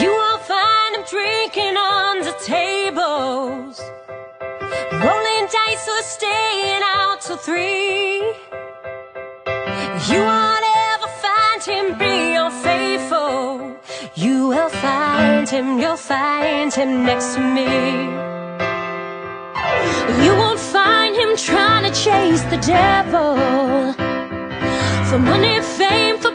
You will find him drinking on the tables, rolling dice or staying out till three. You won't ever find him being unfaithful. You will find him, you'll find him next to me. You won't find him trying to chase the devil for money, fame, for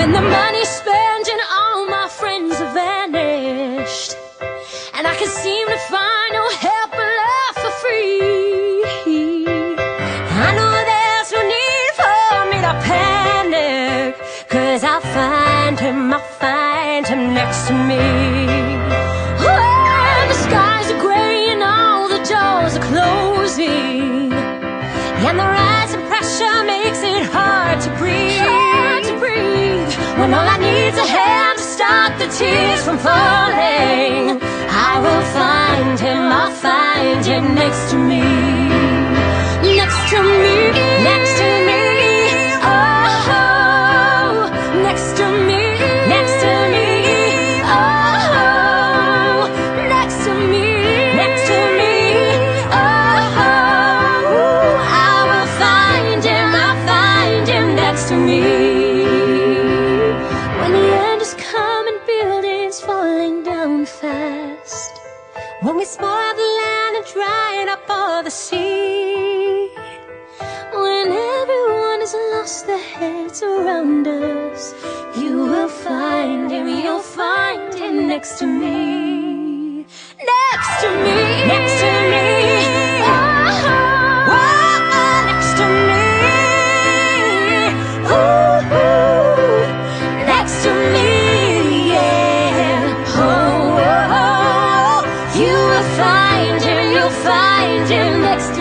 When the money's spent and all my friends have vanished, and I can seem to find cause I'll find him, I'll find him next to me. When the skies are gray and all the doors are closing, and the rising pressure makes it hard to breathe. Hard to breathe. When all I need's a hand to stop the tears from falling, I will find him. I'll find him next to me. Down fast. When we spoil the land and dry up all the sea. When everyone has lost their heads around us, you will find him, you'll find him next to me. Find you next